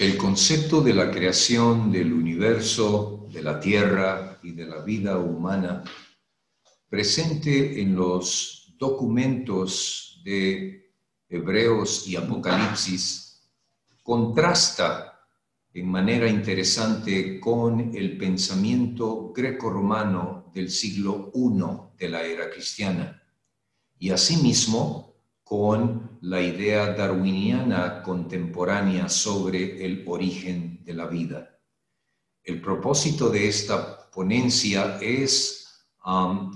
El concepto de la creación del universo, de la tierra y de la vida humana, presente en los documentos de Hebreos y Apocalipsis, contrasta en manera interesante con el pensamiento greco-romano del siglo I de la era cristiana. Y asimismo con la idea darwiniana contemporánea sobre el origen de la vida. El propósito de esta ponencia es um,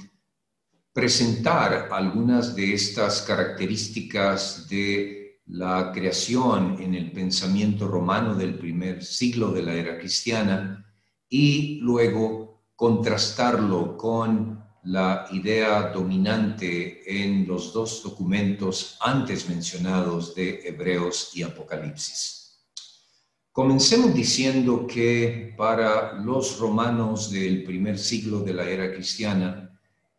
presentar algunas de estas características de la creación en el pensamiento romano del primer siglo de la era cristiana y luego contrastarlo con la idea dominante en los dos documentos antes mencionados de Hebreos y Apocalipsis. Comencemos diciendo que para los romanos del primer siglo de la era cristiana,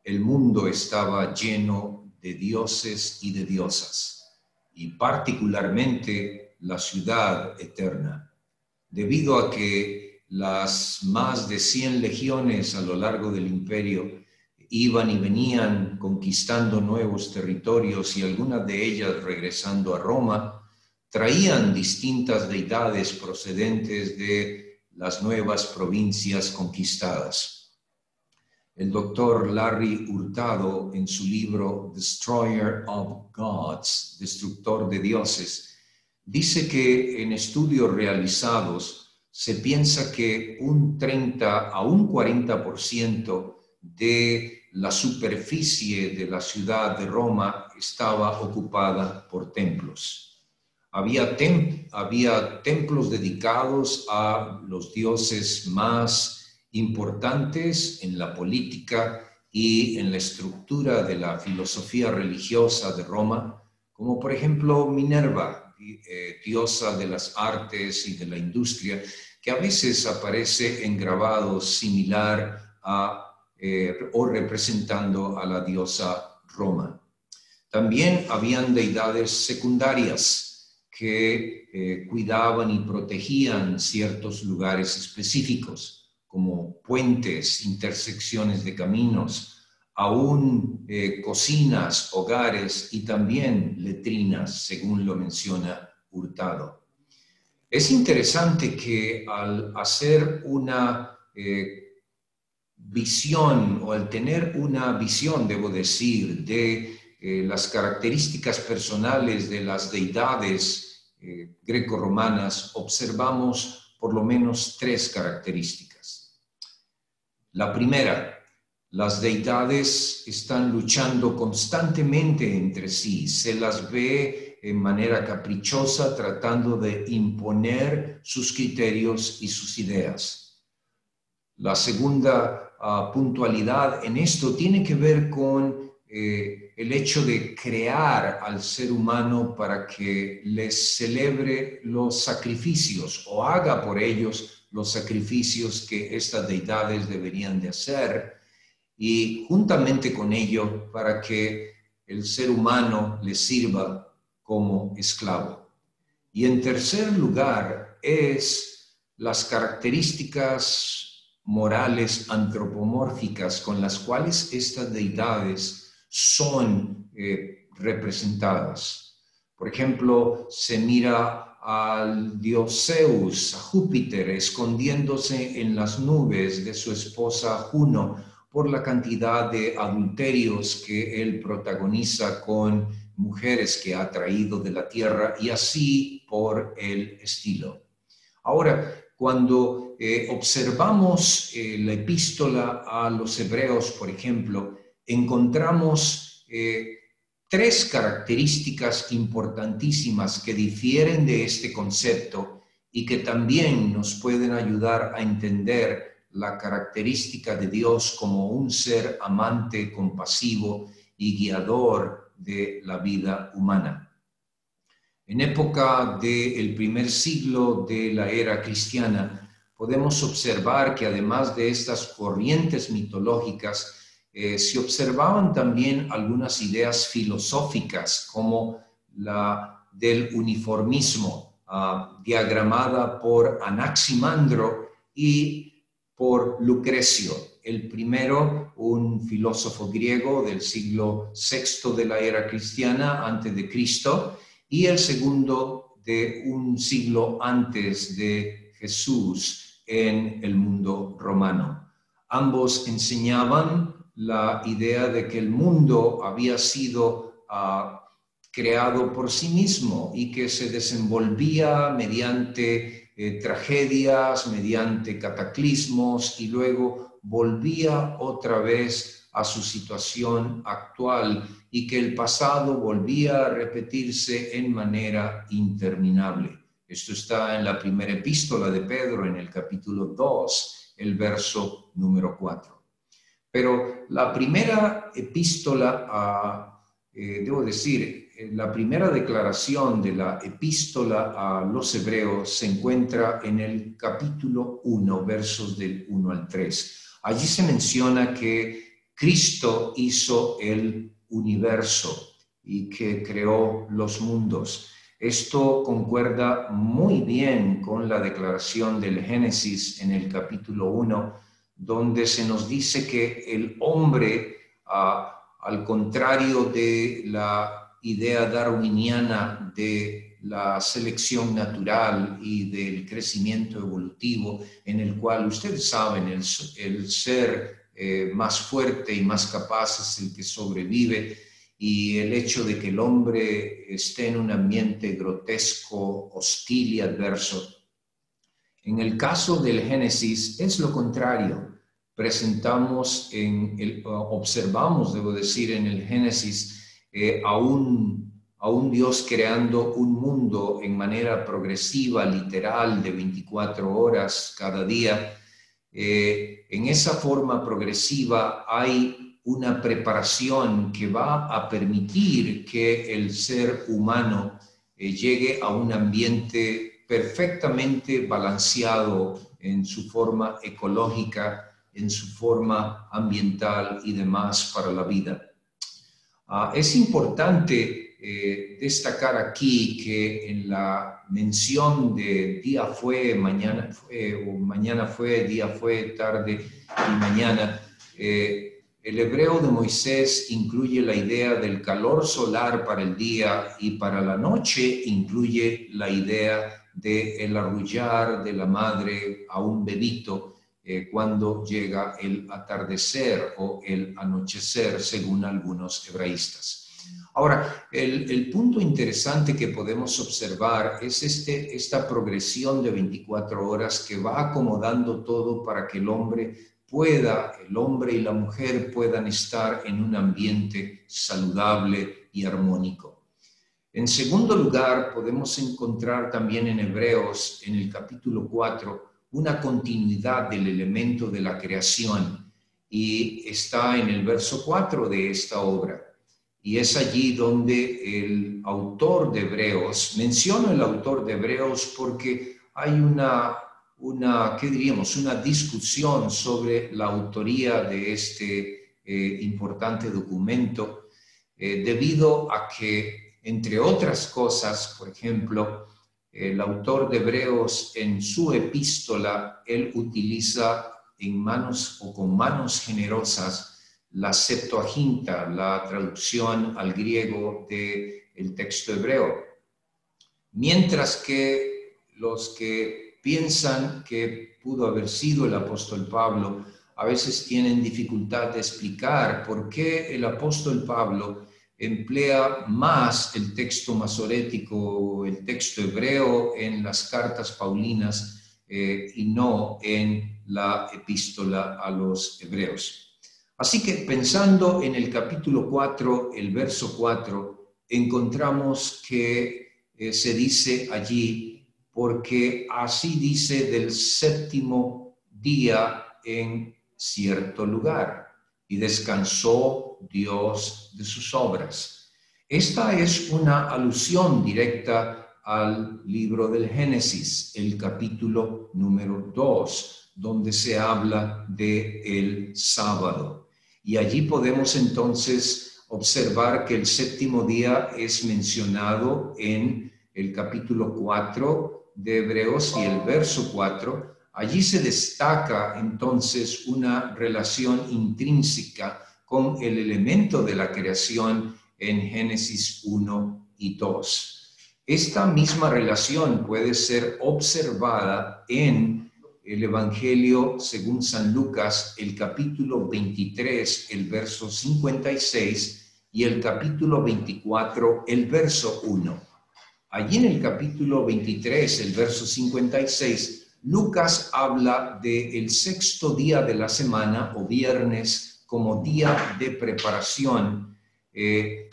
el mundo estaba lleno de dioses y de diosas, y particularmente la ciudad eterna, debido a que las más de 100 legiones a lo largo del imperio iban y venían conquistando nuevos territorios y algunas de ellas regresando a Roma, traían distintas deidades procedentes de las nuevas provincias conquistadas. El doctor Larry Hurtado, en su libro Destroyer of Gods, Destructor de Dioses, dice que en estudios realizados se piensa que un 30 a un 40% de la superficie de la ciudad de Roma estaba ocupada por templos. Había, había, templos dedicados a los dioses más importantes en la política y en la estructura de la filosofía religiosa de Roma, como por ejemplo Minerva, eh, diosa de las artes y de la industria, que a veces aparece en grabados similar a eh, o representando a la diosa Roma. También habían deidades secundarias que eh, cuidaban y protegían ciertos lugares específicos, como puentes, intersecciones de caminos, aún eh, cocinas, hogares y también letrinas, según lo menciona Hurtado. Es interesante que al hacer una visión o al tener una visión, debo decir, de eh, las características personales de las deidades eh, greco-romanas, observamos por lo menos tres características. La primera, las deidades están luchando constantemente entre sí, se las ve en manera caprichosa tratando de imponer sus criterios y sus ideas. La segunda puntualidad en esto tiene que ver con eh, el hecho de crear al ser humano para que les celebre los sacrificios o haga por ellos los sacrificios que estas deidades deberían de hacer y juntamente con ello para que el ser humano les sirva como esclavo. Y en tercer lugar es las características morales antropomórficas con las cuales estas deidades son eh, representadas. Por ejemplo, se mira al dios Zeus, a Júpiter, escondiéndose en las nubes de su esposa Juno por la cantidad de adulterios que él protagoniza con mujeres que ha traído de la tierra y así por el estilo. Ahora, cuando observamos eh, la epístola a los hebreos, por ejemplo, encontramos eh, tres características importantísimas que difieren de este concepto y que también nos pueden ayudar a entender la característica de Dios como un ser amante, compasivo y guiador de la vida humana. En época del primer siglo de la era cristiana, podemos observar que además de estas corrientes mitológicas, eh, se observaban también algunas ideas filosóficas como la del uniformismo, ah, diagramada por Anaximandro y por Lucrecio. El primero, un filósofo griego del siglo VI de la era cristiana antes de Cristo, y el segundo de un siglo antes de Jesús en el mundo romano. Ambos enseñaban la idea de que el mundo había sido ah, creado por sí mismo y que se desenvolvía mediante eh, tragedias, mediante cataclismos y luego volvía otra vez a su situación actual y que el pasado volvía a repetirse en manera interminable. Esto está en la primera epístola de Pedro, en el capítulo 2, el verso número 4. Pero la primera epístola, eh, debo decir, eh, la primera declaración de la epístola a los hebreos se encuentra en el capítulo 1, versos del 1 al 3. Allí se menciona que Cristo hizo el universo y que creó los mundos. Esto concuerda muy bien con la declaración del Génesis en el capítulo 1, donde se nos dice que el hombre, al contrario de la idea darwiniana de la selección natural y del crecimiento evolutivo, en el cual ustedes saben, el, el ser eh, más fuerte y más capaz es el que sobrevive y el hecho de que el hombre esté en un ambiente grotesco, hostil y adverso. En el caso del Génesis es lo contrario. Presentamos, en el, observamos, debo decir, en el Génesis eh, a, un, a un Dios creando un mundo en manera progresiva, literal, de 24 horas cada día, eh, en esa forma progresiva hay una preparación que va a permitir que el ser humano eh, llegue a un ambiente perfectamente balanceado en su forma ecológica, en su forma ambiental y demás para la vida. Ah, es importante eh, destacar aquí que en la mención de día fue, mañana fue, o mañana fue, día fue, tarde y mañana, eh, el hebreo de Moisés incluye la idea del calor solar para el día y para la noche incluye la idea de el arrullar de la madre a un bebito eh, cuando llega el atardecer o el anochecer, según algunos hebraístas. Ahora, el, punto interesante que podemos observar es este, esta progresión de 24 horas que va acomodando todo para que el hombre pueda, el hombre y la mujer puedan estar en un ambiente saludable y armónico. En segundo lugar, podemos encontrar también en Hebreos, en el capítulo 4, una continuidad del elemento de la creación y está en el verso 4 de esta obra. Y es allí donde el autor de Hebreos, menciono el autor de Hebreos porque hay una, una ¿qué diríamos? Una discusión sobre la autoría de este eh, importante documento, eh, debido a que, entre otras cosas, por ejemplo, el autor de Hebreos en su epístola, él utiliza en manos o con manos generosas la Septuaginta, la traducción al griego del el texto hebreo. Mientras que los que piensan que pudo haber sido el apóstol Pablo, a veces tienen dificultad de explicar por qué el apóstol Pablo emplea más el texto masorético, el texto hebreo en las cartas paulinas eh, y no en la epístola a los hebreos. Así que pensando en el capítulo 4, el verso 4, encontramos que eh, se dice allí, porque así dice del séptimo día en cierto lugar, y descansó Dios de sus obras. Esta es una alusión directa al libro del Génesis, el capítulo número 2, donde se habla de el sábado. Y allí podemos entonces observar que el séptimo día es mencionado en el capítulo 4 de Hebreos y el verso 4, allí se destaca entonces una relación intrínseca con el elemento de la creación en Génesis 1 y 2. Esta misma relación puede ser observada en el Evangelio según San Lucas, el capítulo 23, el verso 56 y el capítulo 24, el verso 1. Allí en el capítulo 23, el verso 56, Lucas habla del el sexto día de la semana o viernes como día de preparación, eh,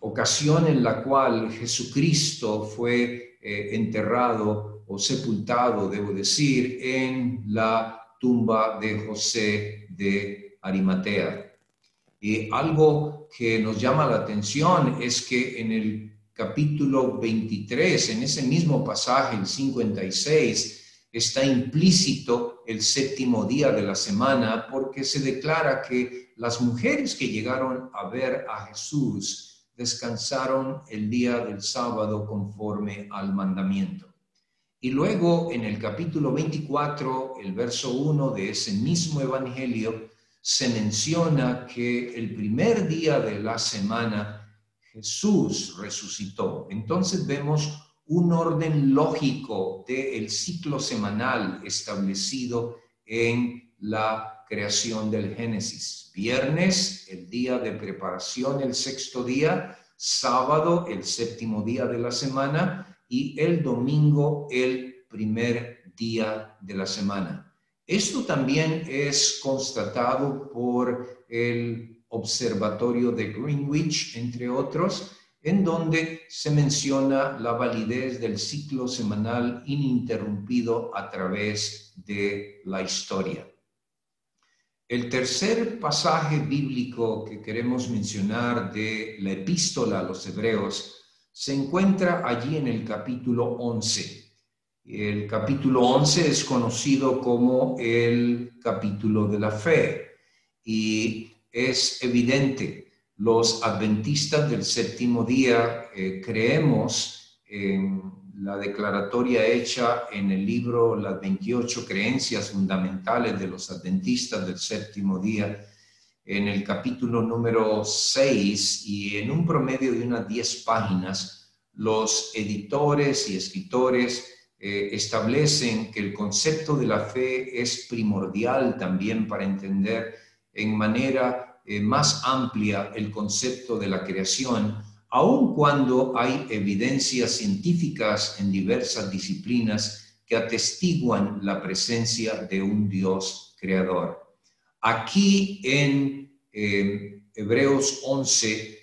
ocasión en la cual Jesucristo fue eh, enterrado o sepultado, debo decir, en la tumba de José de Arimatea. Y algo que nos llama la atención es que en el capítulo 23, en ese mismo pasaje, el 56, está implícito el séptimo día de la semana porque se declara que las mujeres que llegaron a ver a Jesús descansaron el día del sábado conforme al mandamiento. Y luego en el capítulo 24, el verso 1 de ese mismo evangelio, se menciona que el primer día de la semana Jesús resucitó. Entonces vemos un orden lógico del ciclo semanal establecido en la creación del Génesis. Viernes, el día de preparación, el sexto día, sábado, el séptimo día de la semana y el domingo, el primer día de la semana. Esto también es constatado por el Observatorio de Greenwich, entre otros, en donde se menciona la validez del ciclo semanal ininterrumpido a través de la historia. El tercer pasaje bíblico que queremos mencionar de la epístola a los hebreos se encuentra allí en el capítulo 11. El capítulo 11 es conocido como el capítulo de la fe y es evidente. Los adventistas del séptimo día eh, creemos en la declaratoria hecha en el libro Las 28 creencias fundamentales de los adventistas del séptimo día, en el capítulo número 6 y en un promedio de unas 10 páginas, los editores y escritores eh, establecen que el concepto de la fe es primordial también para entender en manera eh, más amplia el concepto de la creación, aun cuando hay evidencias científicas en diversas disciplinas que atestiguan la presencia de un Dios creador. Aquí en eh, Hebreos 11,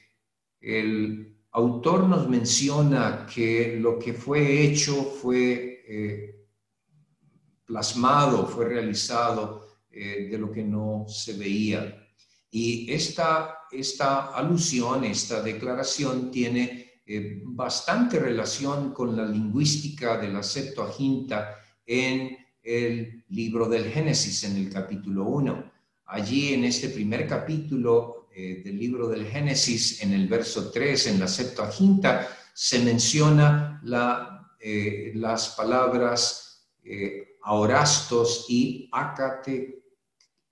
el autor nos menciona que lo que fue hecho fue eh, plasmado, fue realizado eh, de lo que no se veía. Y esta, esta alusión, esta declaración tiene eh, bastante relación con la lingüística de la Septuaginta en el libro del Génesis, en el capítulo 1. Allí en este primer capítulo eh, del libro del Génesis, en el verso 3, en la Septuaginta, se menciona la, las palabras aurastos y acate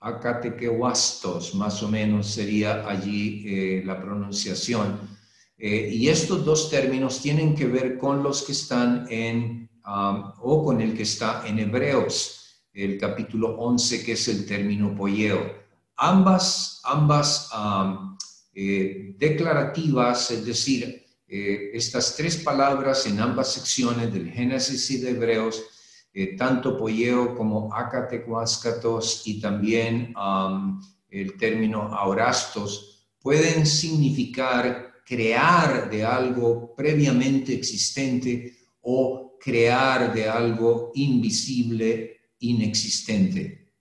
Acatequehuastos, más o menos sería allí eh, la pronunciación. Eh, y estos dos términos tienen que ver con los que están en, o con el que está en Hebreos, el capítulo 11, que es el término polleo. Ambas, ambas um, declarativas, es decir, estas tres palabras en ambas secciones del Génesis y de Hebreos, eh, tanto polleo como acatecuascatos y también el término aurastos pueden significar crear de algo previamente existente o crear de algo invisible, inexistente.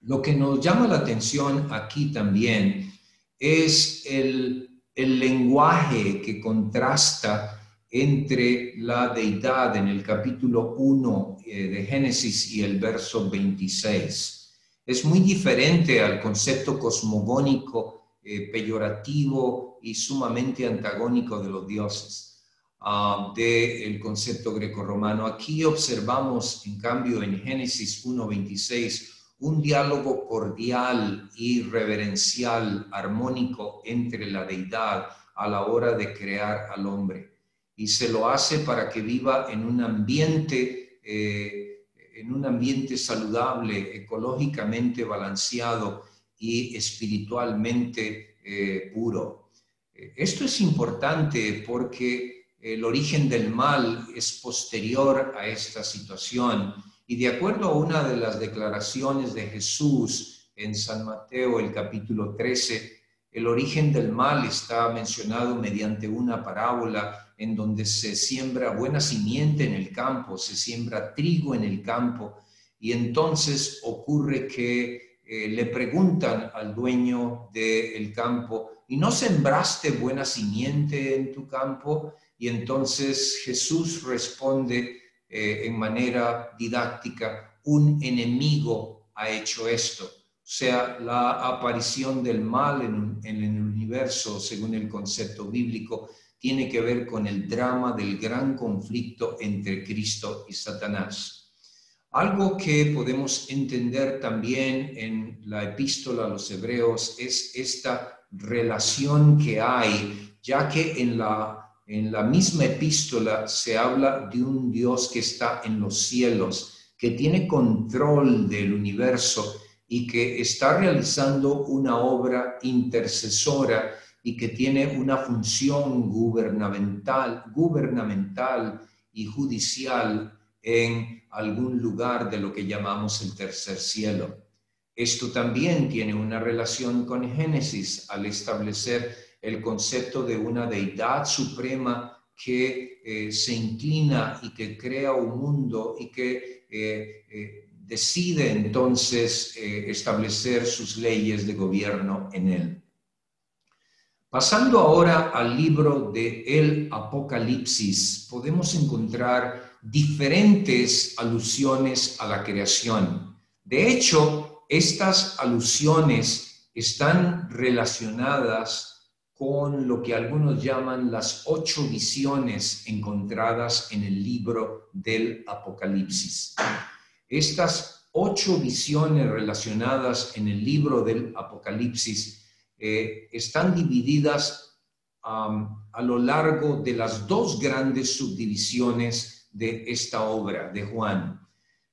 Lo que nos llama la atención aquí también es el, el lenguaje que contrasta entre la deidad en el capítulo 1 eh, de Génesis y el verso 26. Es muy diferente al concepto cosmogónico, eh, peyorativo y sumamente antagónico de los dioses. ah, del concepto grecorromano. Aquí observamos, en cambio, en Génesis 1.26, un diálogo cordial y reverencial, armónico entre la deidad a la hora de crear al hombre. Y se lo hace para que viva en un ambiente, eh, en un ambiente saludable, ecológicamente balanceado y espiritualmente eh, puro. Esto es importante porque el origen del mal es posterior a esta situación y de acuerdo a una de las declaraciones de Jesús en San Mateo, el capítulo 13, el origen del mal está mencionado mediante una parábola en donde se siembra buena simiente en el campo, se siembra trigo en el campo y entonces ocurre que eh, le preguntan al dueño del campo, ¿y no sembraste buena simiente en tu campo? Y entonces Jesús responde, eh, en manera didáctica, un enemigo ha hecho esto. O sea, la aparición del mal en, en el universo, según el concepto bíblico, tiene que ver con el drama del gran conflicto entre Cristo y Satanás. Algo que podemos entender también en la epístola a los hebreos es esta relación que hay, ya que en la en la misma epístola se habla de un Dios que está en los cielos, que tiene control del universo y que está realizando una obra intercesora y que tiene una función gubernamental, gubernamental y judicial en algún lugar de lo que llamamos el tercer cielo. Esto también tiene una relación con Génesis al establecer el concepto de una deidad suprema que eh, se inclina y que crea un mundo y que eh, eh, decide entonces establecer sus leyes de gobierno en él. Pasando ahora al libro de El Apocalipsis, podemos encontrar diferentes alusiones a la creación. De hecho, estas alusiones están relacionadas con lo que algunos llaman las ocho visiones encontradas en el libro del Apocalipsis. Estas ocho visiones relacionadas en el libro del Apocalipsis eh, están divididas a lo largo de las dos grandes subdivisiones de esta obra de Juan.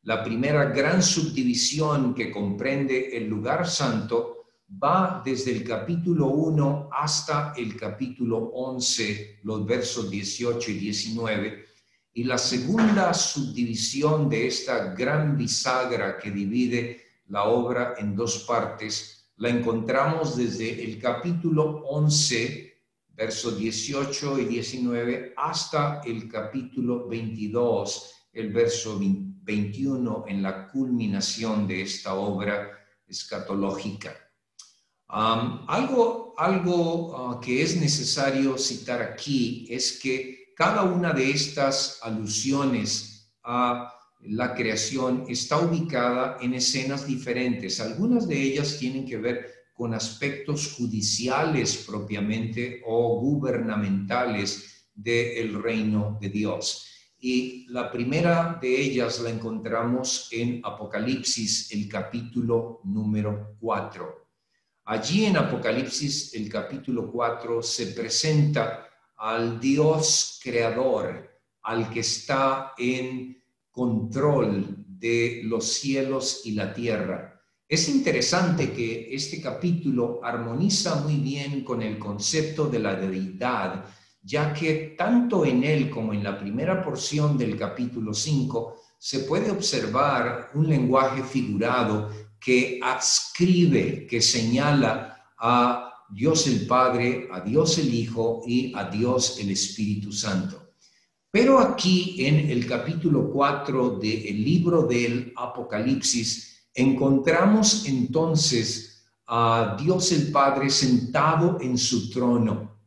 La primera gran subdivisión que comprende el lugar santo va desde el capítulo 1 hasta el capítulo 11, los versos 18 y 19. Y la segunda subdivisión de esta gran bisagra que divide la obra en dos partes, la encontramos desde el capítulo 11, versos 18 y 19, hasta el capítulo 22, el verso 21, en la culminación de esta obra escatológica. Algo algo ah, que es necesario citar aquí es que cada una de estas alusiones a la creación está ubicada en escenas diferentes. Algunas de ellas tienen que ver con aspectos judiciales propiamente o gubernamentales del reino de Dios. Y la primera de ellas la encontramos en Apocalipsis, el capítulo número 4. Allí en Apocalipsis, el capítulo 4, se presenta al Dios creador, al que está en control de los cielos y la tierra. Es interesante que este capítulo armoniza muy bien con el concepto de la deidad, ya que tanto en él como en la primera porción del capítulo 5 se puede observar un lenguaje figurado que adscribe, que señala a Dios el Padre, a Dios el Hijo y a Dios el Espíritu Santo. Pero aquí en el capítulo 4 del libro del Apocalipsis encontramos entonces a Dios el Padre sentado en su trono.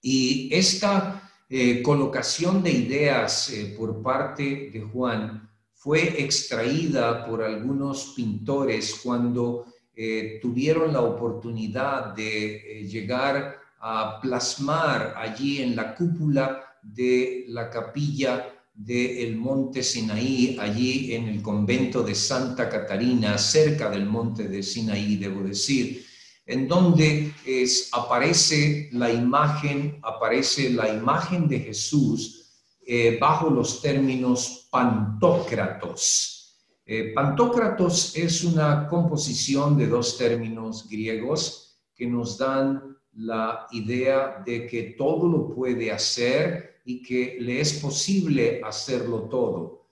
Y esta eh, colocación de ideas eh, por parte de Juan fue extraída por algunos pintores cuando eh, tuvieron la oportunidad de eh, llegar a plasmar allí en la cúpula de la capilla del monte Sinaí, allí en el convento de Santa Catarina, cerca del monte de Sinaí, debo decir, en donde es, aparece la imagen, aparece la imagen de Jesús eh, bajo los términos pantócratos. Eh, es una composición de dos términos griegos que nos dan la idea de que todo lo puede hacer y que le es posible hacerlo todo.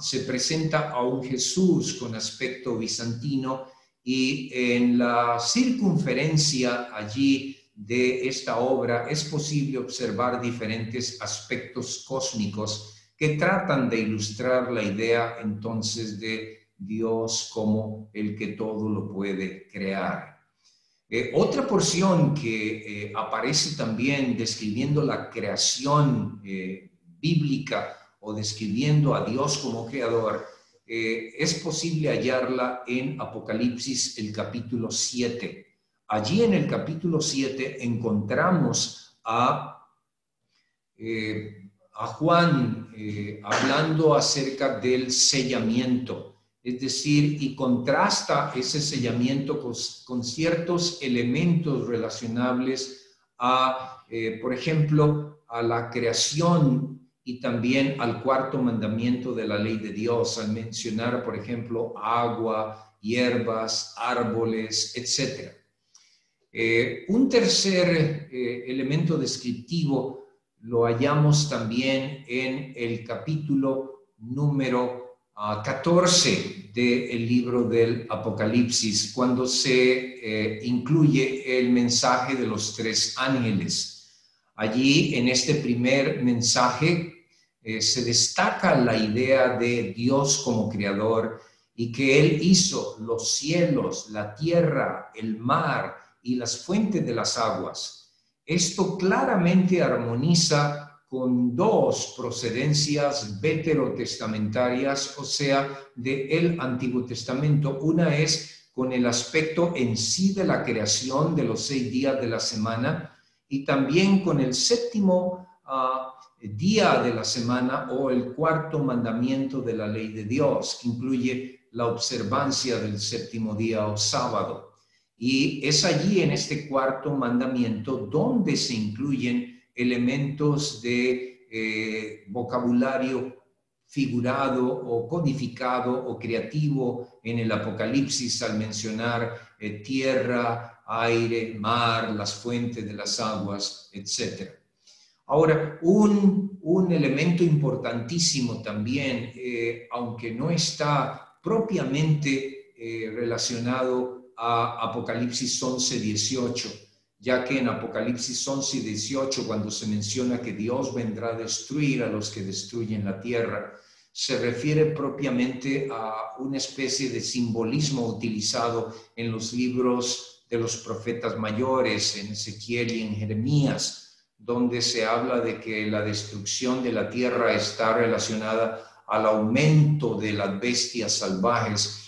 Se presenta a un Jesús con aspecto bizantino y en la circunferencia allí de esta obra es posible observar diferentes aspectos cósmicos que tratan de ilustrar la idea entonces de Dios como el que todo lo puede crear. Eh, otra porción que eh, aparece también describiendo la creación eh, bíblica o describiendo a Dios como creador es posible hallarla en Apocalipsis el capítulo 7. Allí en el capítulo 7 encontramos a, a Juan eh, hablando acerca del sellamiento, es decir, y contrasta ese sellamiento con, ciertos elementos relacionables a, por ejemplo, a la creación y también al cuarto mandamiento de la ley de Dios, al mencionar, por ejemplo, agua, hierbas, árboles, etc. Eh, un tercer eh, elemento descriptivo lo hallamos también en el capítulo número 14 ah, del libro del Apocalipsis, cuando se eh, incluye el mensaje de los tres ángeles. Allí, en este primer mensaje, eh, se destaca la idea de Dios como creador y que Él hizo los cielos, la tierra, el mar y las fuentes de las aguas. Esto claramente armoniza con dos procedencias veterotestamentarias, o sea, del Antiguo Testamento. Una es con el aspecto en sí de la creación de los seis días de la semana y también con el séptimo uh, día de la semana o el cuarto mandamiento de la ley de Dios, que incluye la observancia del séptimo día o sábado. Y es allí en este cuarto mandamiento donde se incluyen elementos de eh, vocabulario figurado o codificado o creativo en el Apocalipsis al mencionar eh, tierra, aire, mar, las fuentes de las aguas, etc. Ahora, un, elemento importantísimo también, eh, aunque no está propiamente relacionado a Apocalipsis 11, 18, ya que en Apocalipsis 11 y 18, cuando se menciona que Dios vendrá a destruir a los que destruyen la tierra, se refiere propiamente a una especie de simbolismo utilizado en los libros de los profetas mayores, en Ezequiel y en Jeremías, donde se habla de que la destrucción de la tierra está relacionada al aumento de las bestias salvajes.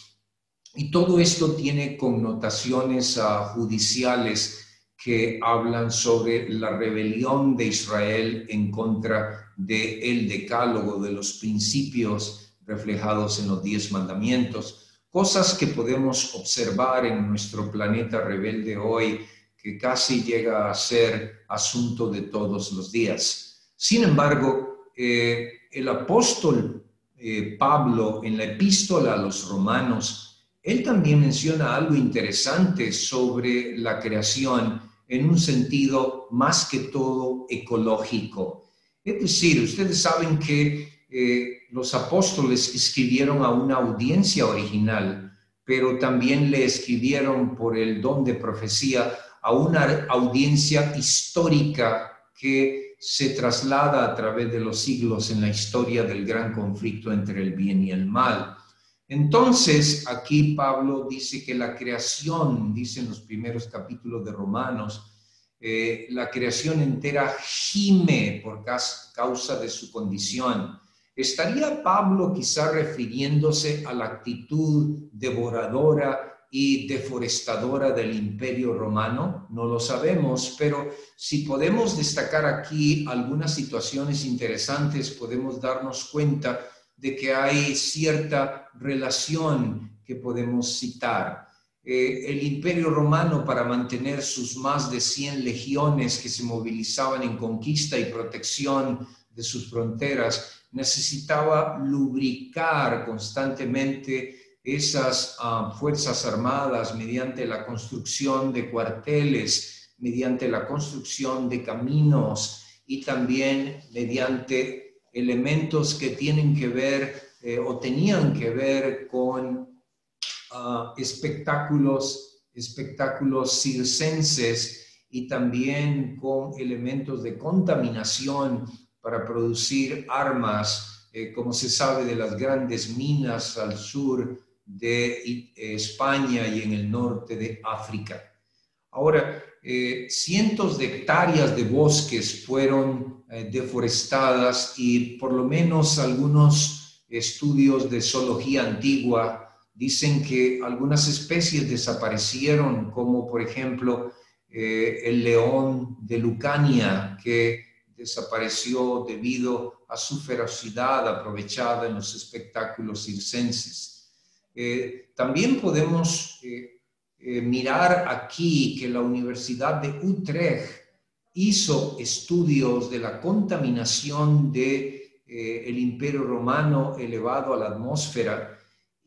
Y todo esto tiene connotaciones uh, judiciales que hablan sobre la rebelión de Israel en contra del el decálogo, de los principios reflejados en los diez mandamientos, cosas que podemos observar en nuestro planeta rebelde hoy que casi llega a ser asunto de todos los días. Sin embargo, eh, el apóstol eh, Pablo en la epístola a los romanos, él también menciona algo interesante sobre la creación en un sentido más que todo ecológico. Es decir, ustedes saben que eh, los apóstoles escribieron a una audiencia original, pero también le escribieron por el don de profecía a una audiencia histórica que se traslada a través de los siglos en la historia del gran conflicto entre el bien y el mal. Entonces, aquí Pablo dice que la creación, dice en los primeros capítulos de Romanos, eh, la creación entera gime por causa de su condición. ¿Estaría Pablo quizá refiriéndose a la actitud devoradora y deforestadora del imperio romano? No lo sabemos, pero si podemos destacar aquí algunas situaciones interesantes, podemos darnos cuenta de que hay cierta relación que podemos citar. Eh, el imperio romano, para mantener sus más de 100 legiones que se movilizaban en conquista y protección de sus fronteras, necesitaba lubricar constantemente esas ah, fuerzas armadas mediante la construcción de cuarteles, mediante la construcción de caminos y también mediante elementos que tienen que ver eh, o tenían que ver con ah, espectáculos, espectáculos circenses y también con elementos de contaminación para producir armas, eh, como se sabe, de las grandes minas al sur de eh, España y en el norte de África. Ahora, eh, cientos de hectáreas de bosques fueron deforestadas y por lo menos algunos estudios de zoología antigua dicen que algunas especies desaparecieron, como por ejemplo el león de Lucania, que desapareció debido a su ferocidad aprovechada en los espectáculos circenses. Eh, también podemos eh, eh, mirar aquí que la Universidad de Utrecht hizo estudios de la contaminación de el Imperio Romano elevado a la atmósfera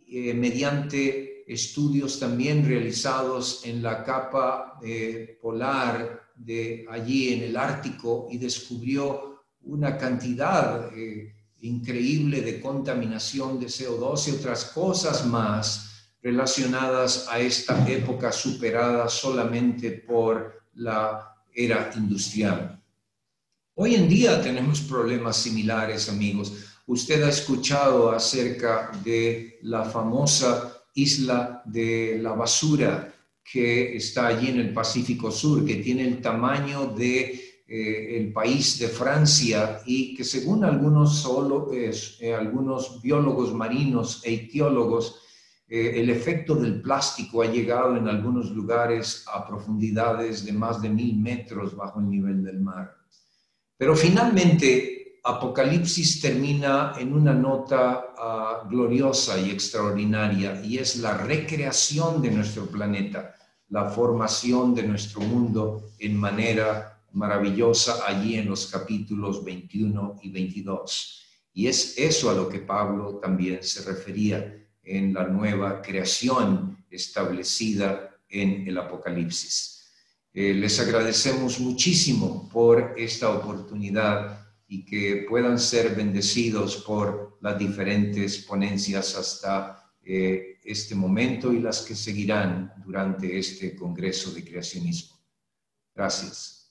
mediante estudios también realizados en la capa polar de allí en el Ártico y descubrió una cantidad eh, increíble de contaminación de CO2 y otras cosas más relacionadas a esta época superada solamente por la era industrial. Hoy en día tenemos problemas similares, amigos. Usted ha escuchado acerca de la famosa isla de la basura que está allí en el Pacífico Sur, que tiene el tamaño de eh, el país de Francia y que según algunos, eh, algunos biólogos marinos e ictiólogos, eh, el efecto del plástico ha llegado en algunos lugares a profundidades de más de mil metros bajo el nivel del mar. Pero finalmente, Apocalipsis termina en una nota ah, gloriosa y extraordinaria, y es la recreación de nuestro planeta la formación de nuestro mundo en manera maravillosa allí en los capítulos 21 y 22. Y es eso a lo que Pablo también se refería en la nueva creación establecida en el Apocalipsis. Eh, les agradecemos muchísimo por esta oportunidad y que puedan ser bendecidos por las diferentes ponencias hasta eh, este momento y las que seguirán durante este Congreso de Creacionismo. Gracias.